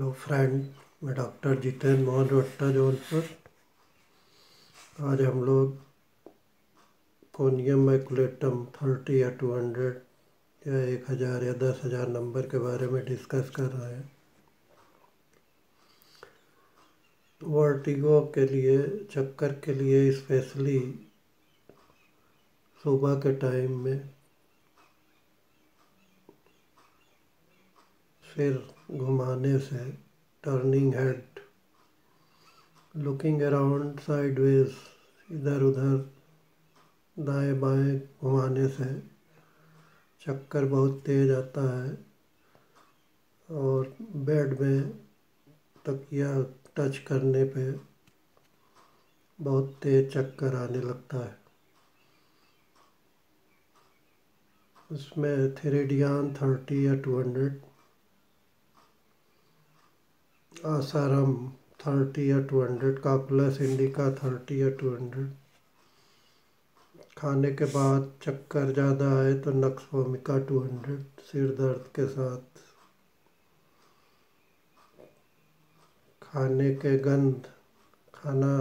Hello friend मैं doctor Jitendra Mohan Rotta Jaunpur आज हम लोग कोनियम मैकुलेटम थर्टी या टू हंड्रेड या एक हज़ार या दस हज़ार नंबर के बारे में डिस्कस कर रहे हैं। वर्टिगो के लिए, चक्कर के लिए स्पेशली सुबह के टाइम में सिर घुमाने से turning head looking around sideways इधर उधर, दाएँ बाएँ घुमाने से चक्कर बहुत तेज आता है और बेड में तकिया टच करने पे बहुत तेज चक्कर आने लगता है। उसमें थ्रेडियान थर्टी या टू हंड्रेड आसारम थर्टी या टू हंड्रेड का प्लस इंडिका थर्टी या टू हंड्रेड खाने के बाद चक्कर ज़्यादा आए तो नक्स वोमिका टू हंड्रेड सिर दर्द के साथ। खाने के गंध, खाना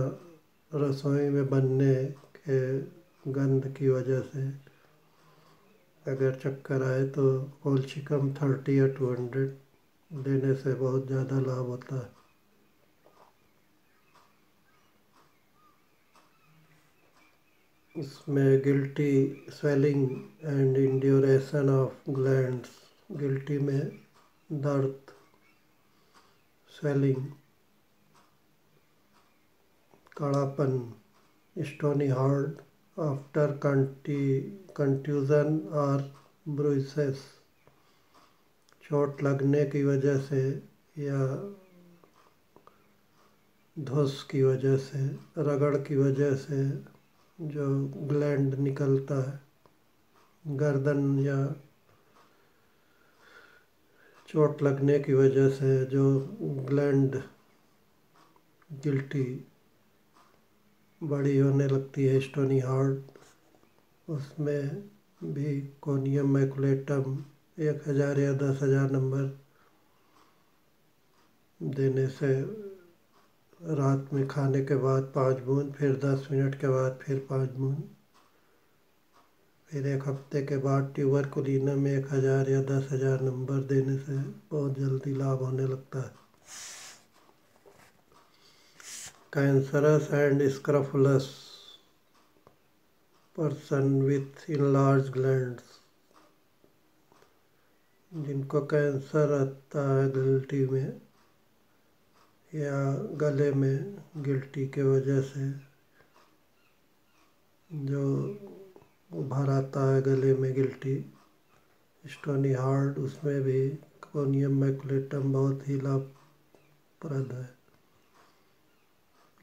रसोई में बनने के गंध की वजह से अगर चक्कर आए तो कोलचिकम थर्टी या टू हंड्रेड देने से बहुत ज़्यादा लाभ होता है। इसमें guilty swelling and induration of glands, guilty में दर्द, स्वेलिंग, कड़ापन, स्टोनी हार्ड, आफ्टर कंटी, कंट्यूजन और ब्रुइसेस चोट लगने की वजह से या धुस की वजह से, रगड़ की वजह से जो ग्लैंड निकलता है, गर्दन या चोट लगने की वजह से जो ग्लैंड गिल्टी बड़ी होने लगती है स्टोनी हार्ट उसमें भी कोनियम मैकुलेटम एक हज़ार या दस हज़ार नंबर देने से रात में खाने के बाद पाँच बूंद, फिर दस मिनट के बाद फिर पाँच बूंद, फिर एक हफ़्ते के बाद ट्यूबर कुलीना में एक हज़ार या दस हज़ार नंबर देने से बहुत जल्दी लाभ होने लगता है। Cancerous and scrofulous person with in large glands. जिनको कैंसर आता है गिल्टी में या गले में गिल्टी के वजह से, जो उभर आता है गले में गिल्टी, स्टोनी हार्ट, उसमें भी कोनियम मैकुलेटम बहुत ही लाभप्रद है।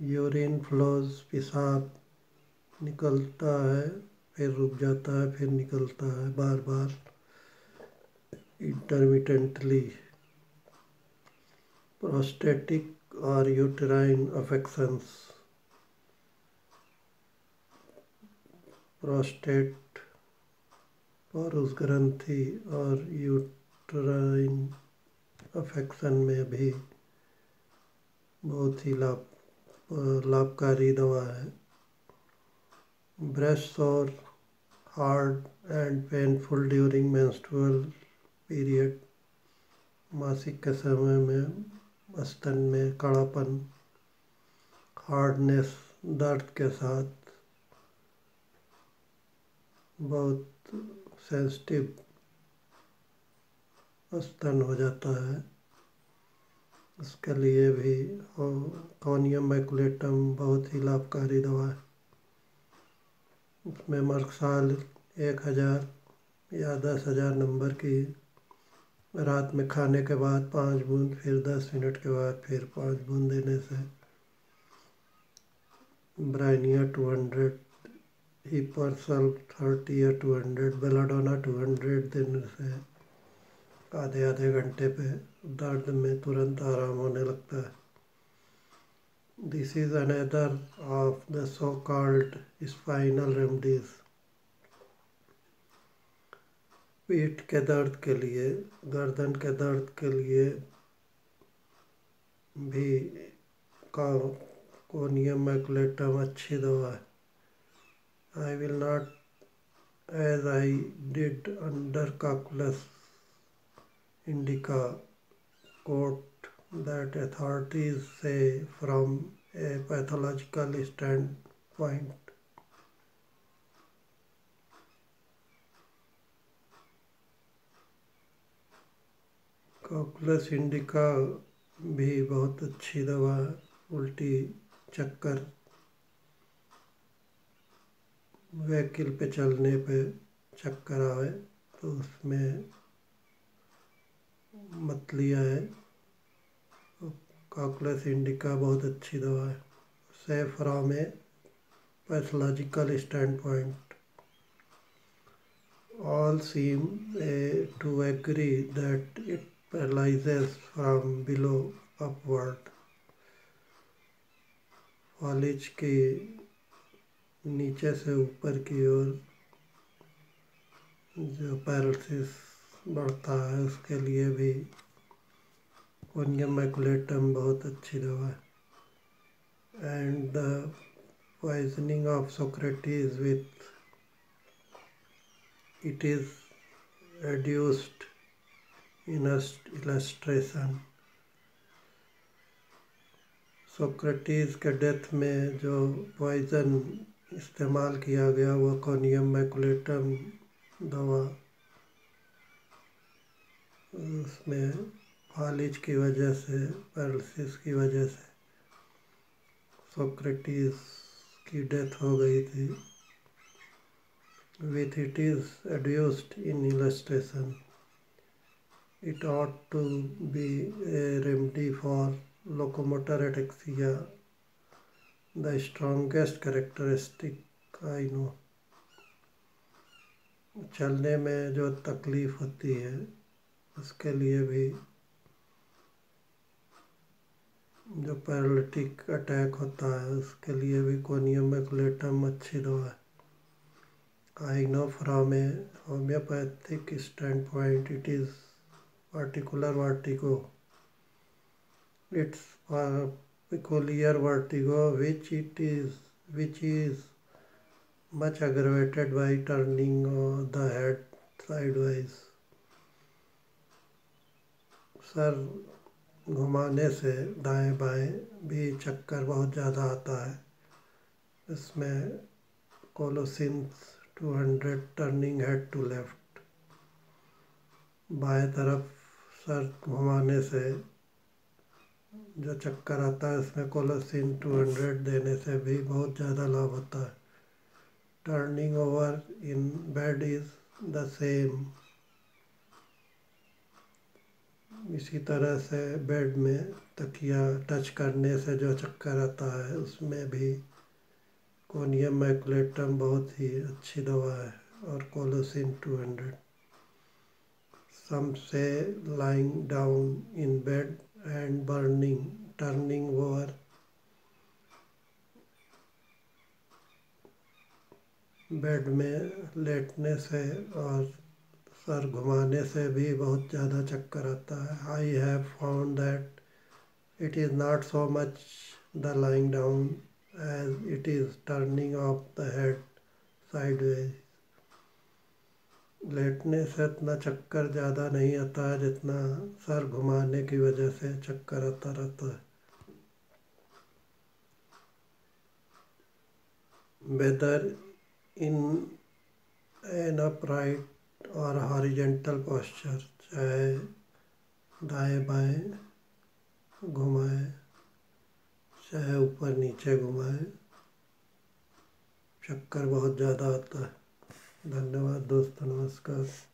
यूरिन फ्लोज पेशाब निकलता है, फिर रुक जाता है, फिर निकलता है, बार बार। Intermittently. Prostatic or uterine affections. Prostate पौरुष ग्रंथि और यूट्राइन अफेक्शन में भी बहुत ही लाभ, लाभकारी दवा है ब्रेस्ट और hard and painful during menstrual period, मासिक के समय में स्तन में कड़ापन, हार्डनेस, दर्द के साथ बहुत सेंसिटिव स्तन हो जाता है। इसके लिए भी कॉनियम मैकुलेटम बहुत ही लाभकारी दवा है। उसमें मरसाल एक हज़ार या दस हज़ार नंबर की रात में खाने के बाद पाँच बूंद, फिर दस मिनट के बाद फिर पाँच बूंद देने से। Bryonia two hundred Hypericum thirty या two hundred, belladonna two hundred देने से आधे आधे घंटे पे दर्द में तुरंत आराम होने लगता है। This is another of the so called spinal remedies पेट के दर्द के लिए, गर्दन के दर्द के लिए भी का कोनियम मैकुलेटम अच्छी दवा है। I will not as I did under Cocculus indica quote that authorities से from a pathological standpoint Cocculus indica भी बहुत अच्छी दवा, उल्टी चक्कर व्हीकल पे चलने पे चक्कर आए तो उसमें मत लिया है। कॉकुलस इंडिका बहुत अच्छी दवा है। से from a pathological standpoint all seem a to agree that it paralyzes from below upward. फॉलिज के नीचे से ऊपर की ओर जो पैरालिसिस बढ़ता है, उसके लिए भी कोनियम मैकुलेटम बहुत अच्छी दवा है। And the poisoning of Socrates with it is reduced illustration. Socrates के डेथ में जो पॉइजन इस्तेमाल किया गया, वो कोनियम मैकुलेटम दवा, उसमें फालिज की वजह से पैरालिसिस की वजह से सोक्रेटिस की डेथ हो गई थी। With it is adduced in illustration It ought to be a remedy for locomotor ataxia, the strongest characteristic I know. चलने में जो तकलीफ़ होती है उसके लिए भी जो पैरालिटिक अटैक होता है उसके लिए भी कोनियम मैकुलेटम अच्छी दवा है I know from a homeopathic standpoint it is particular vertigo it's peculiar vertigo which it is which is much aggravated by turning the head sidewise sir, घुमाने से दाएँ बाएँ भी चक्कर बहुत ज़्यादा आता है। इसमें colocynth two hundred turning head to left बाएँ तरफ़ सर, घुमाने से जो चक्कर आता है, उसमें कोलोसिन टू हंड्रेड देने से भी बहुत ज़्यादा लाभ होता है। Turning over in bed is the same इसी तरह से बेड में तकिया टच करने से जो चक्कर आता है, उसमें भी कोनियम मैकुलेटम बहुत ही अच्छी दवा है और colocynth two hundred Some say lying down in bed and burning, turning over. Bed में लेटने से और सर घुमाने से भी बहुत ज़्यादा चक्कर आता है I have found that it is not so much the lying down as it is turning of the head sideways लेटने से इतना चक्कर ज़्यादा नहीं आता है जितना सर घुमाने की वजह से चक्कर आता रहता है। वेदर इन एन अपराइट और हॉरिजेंटल पोस्चर चाहे दाएँ बाएँ घुमाए, चाहे ऊपर नीचे घुमाए, चक्कर बहुत ज़्यादा आता है। धन्यवाद दोस्तों नमस्कार।